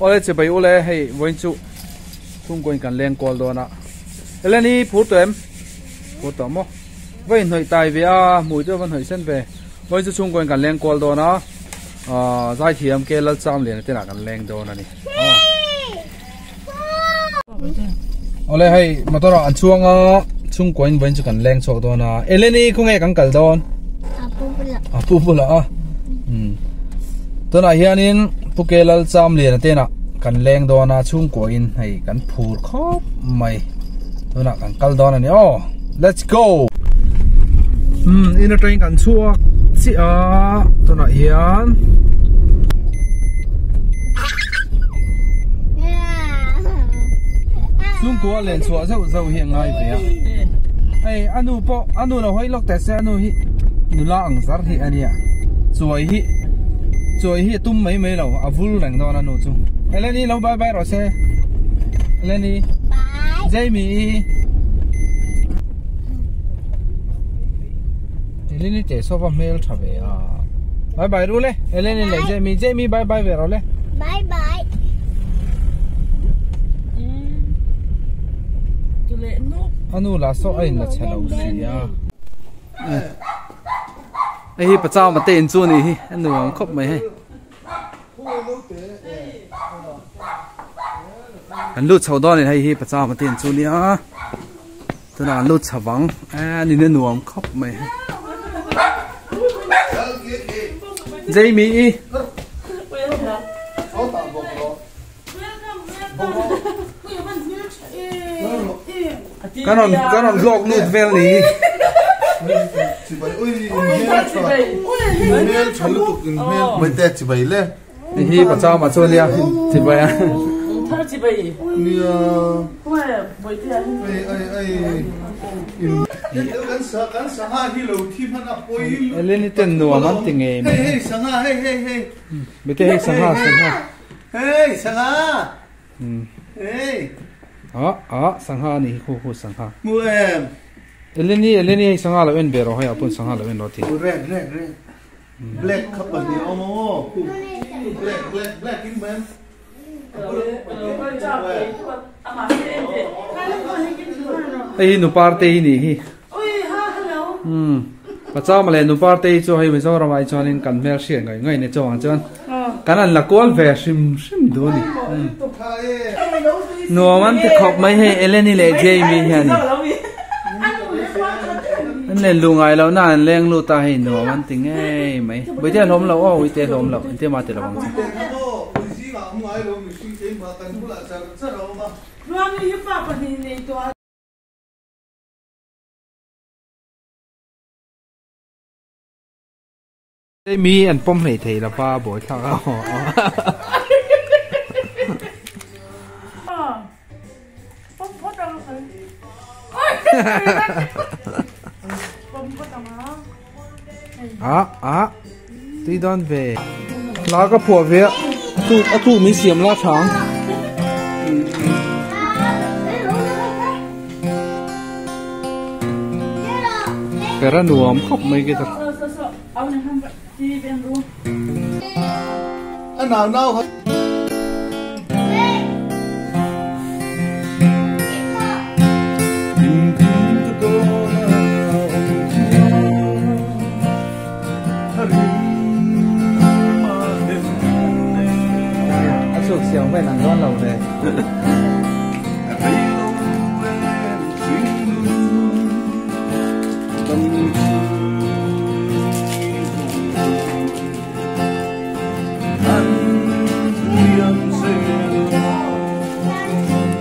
ole che bai ole hei voin chu tung koin kan leng kol dona ele ni phu tem phu to mo. Vai noi tai ve a mui to van hoi sen ve voin chu chung koin kan leng kol dona à zai thiam ke lal cham le te na kan leng dona ni. Ole hei motor an chuanga chung koin voin chu kan leng chok dona ele ni khung e kan kal don Apo pula. à pu pu la à ừ tôi nói hiện in bu kê lal cham liền thế à cần leng do na chung ko in. Hay cần phur khóc mày, tôi nói cần kal do này ni. Oh let's go! Hmm in a train cần chua. Chi à, tôi nói hiện chung ko lên chua dâu dâu hiện ngay về à ai anu po anu là lóc lok xe se anu hi nu la ang zar anh ania chuai hi chuai hi tum mai mai lo avul rang do na nu chu eleni lo bye bye ro se eleni Bye. jamie. Eleni te so ba mail thabe a bye bye ru le eleni le jamie. Jamie bye bye ve ro le Bye bye. anu la hi pa chao ma te in chu hi anu ang khop mai hai an lut chau này hai hi pa chao ma te in chu ni a tu na lut chawang a ni ne nuam khop mai hai Jamie. Kanon vel chị bảy ui mel mel chấm tục mel mới tẹt chị bảy lên ni hi pa chao ma chu lia ti ba ya nia ai ai ai in kan sa kan sa ha hi lo thi man a poi eleni ten nuam an ti nge hey hey sang ha hey hey hey te hi sang ha sang ha hey sang ha hey à à sang ha ni khu khu sang ha mu em eleni eleni sang ha la en bero ha apun sang ha la en roti. Red red red. Black khắp bẩn đi ông ô black black black in man. Ai nu parte ni hi. Hmm. Pacha ma le nu parte chu hai me zo ra mai chon in kan mer sia ngai ngai ne chong chon kan an la kol ve sim sim do ni nu man te khop mai he eleni le jamie ha lên lu ngày lâu na anh lên lu ta hi nu man ting ei mai bây giờ hôm lâu ô te hôm lâu te ma te lo bang mi anh pom này thì là ba buổi thao ao à à tuy đơn về lá cái phổ về thu à thu mi xiêm lá trắng cái ra nuông khóc mấy cái thật anh nào nào à sụt xiêm phải nắng đón lầu về.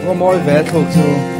Có mỗi vé thuộc chú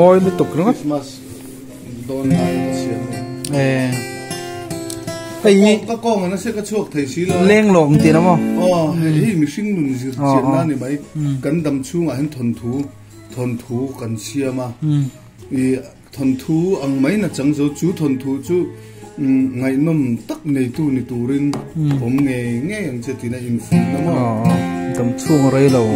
moi lu tuk no Christmas don lai sian eh ai ka ko ngana se ka chuak thei si lo leng lom ti na mo oh hi mi sing nun zir Oh, chian na oh. ni mai kan dam chunga hen thon thu thon thu kan siama hmm i thon thu ang mai na chang zo chu thon thu chu mm, ngai nom tak nei tu ni turin om nge nge ang che tina in fu na mo ờ tầm chuông rơi lâu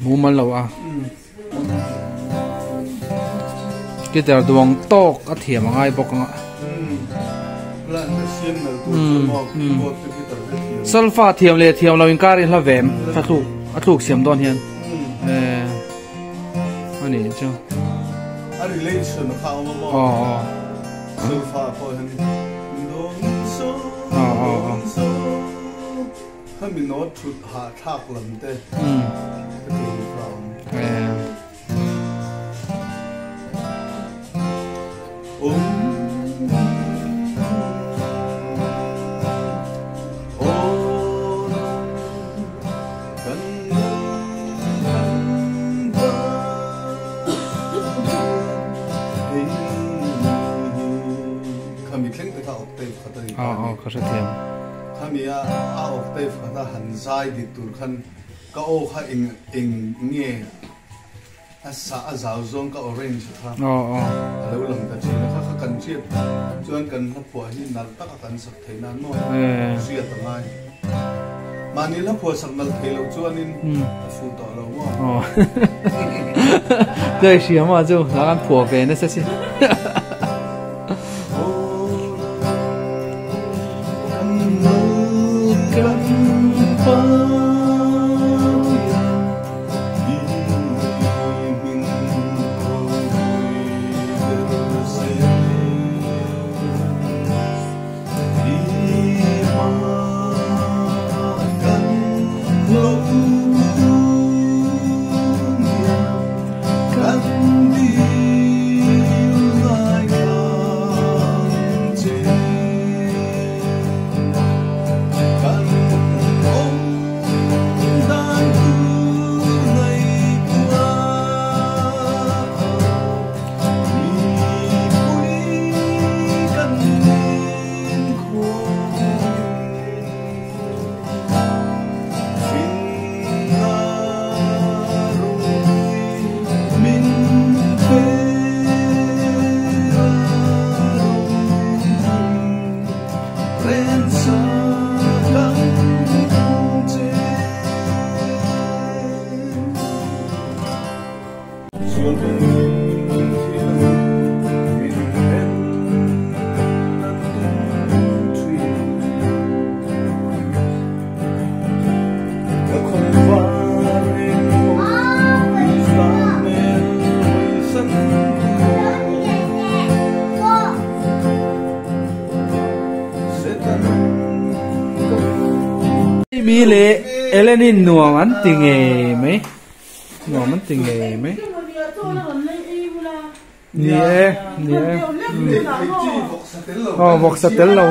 mu mal lâu à cái tờ duong tok a thiam ngai bok nga sulfa thiam le thiam lo in kar in la vem tha thu a thuk siam don hian eh ani chu a relation how mo ờ. Ờ for him don't ha mi not to ha thak lam te ừ to from eh Kami klink ta octave kata ni. ờ ờ có sẽ thiam Kami a a octave kata han zai di tur khan ka o kha ing ing nge a sa a zau zong ka orange kha. ờ ờ Alo lang ta chi kha kha kan chi chuan kan ha phua hi nal ta ka kan sak thei nan mo. eh Sia ta ngai. Mani la sak nal thei lo chuan in ừ fu to lo mo. ờ đây siam mà chu là ăn phùa về nó sẽ mi le elenin nuang an tinge me nuang an tinge me nie nie. Chi vok sa tel lo. oh vok sa tel lo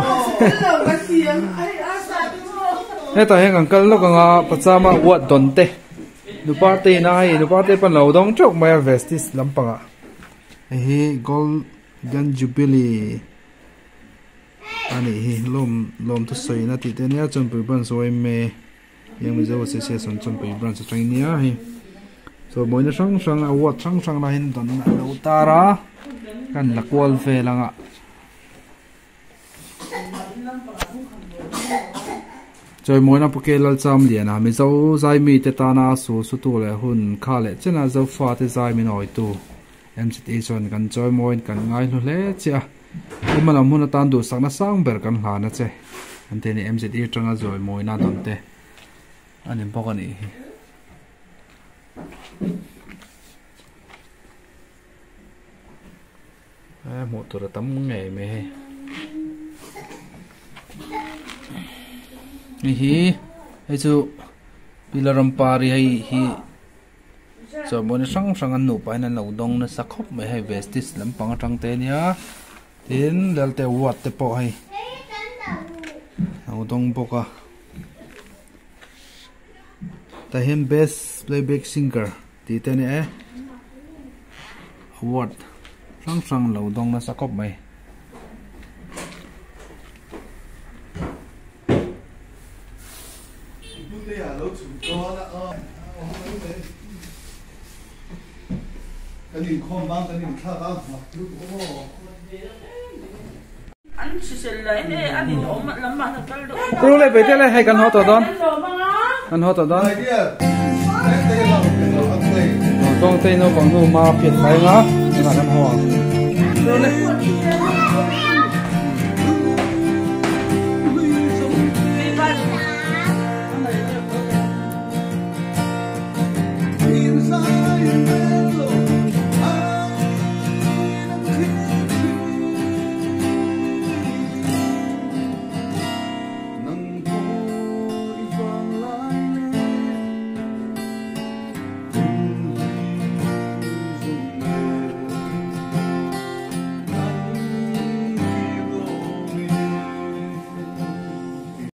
he ta heng uncle lo nga pachama wat don te nupa te na hi nupa te pan lo dong chok mai vestis lampanga. Hi gold gan jubilee ani hi lom lom tu sei na ti te nia chon pui ban soi me. Yang mi zo se se son chon pui ban so tang nia hi. So moi na sang sang a wat sang sang la hin don na lo tara kan la kwal fe langa choi moi na puke lal cham lian a, mi zo zai mi te ta na su su tu le hun kha le. Chena zo fa te zai mi noi tu. Em sit e chon kan choi moi kan ngai lo le cha ima lam huna tan du sakna sang ber kan hla na che. Ante ni mct tanga zoi moi na don te. Anin bok ani hi à, một tuổi tấm ngày mẹ hi hi. Hay chú pilaram rampari hay hi. Rồi mo na sang sang an nu pa na lo đông na sa khóc me hay vestis lam bằng trăng tên nhá tin dal te wat te po hai lo dong po ka ta him best playback singer ti te ni e award sang sang lo dong na sa khop mai Bu te ya lo chu cho na a. Cái nhìn khom bang, cái nhìn kha bang, mà lúc ô. anh sẽ sẽ lấy nè anh thì ốm mặt lắm mà thật cái độ Kru le bete le hay kan hot don kan hot don Này kia, cái đây là một cái lo ăn tây. dong te no bang nu ma phiet mai nga nga kan ho rồi